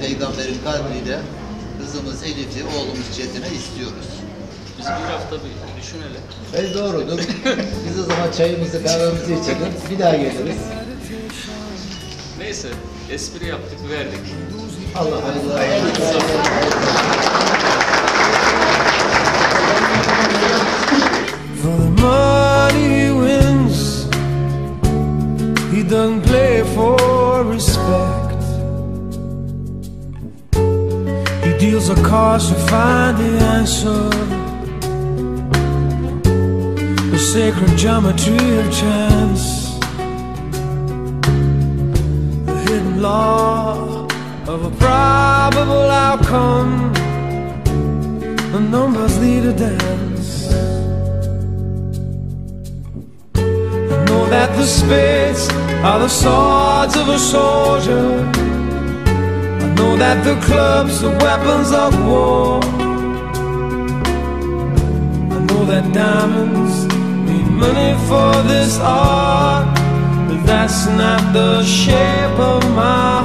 peygamberin kadriyle kızımız Elif'i, oğlumuz Çetin'e istiyoruz. Biz bir hafta bir düşünelim. E doğrudur. Biz o zaman çayımızı kahvemizi içelim. Bir daha geliriz. Neyse, espri yaptık, verdik. Allah hayırlı olsun. For the money he wins, he doesn't play for respect. Deals the cards to find the answer. The sacred geometry of chance. The hidden law of a probable outcome. The numbers lead a dance. I know that the spades are the swords of a soldier. That the clubs are weapons of war. I know that diamonds need money for this art, but that's not the shape of my.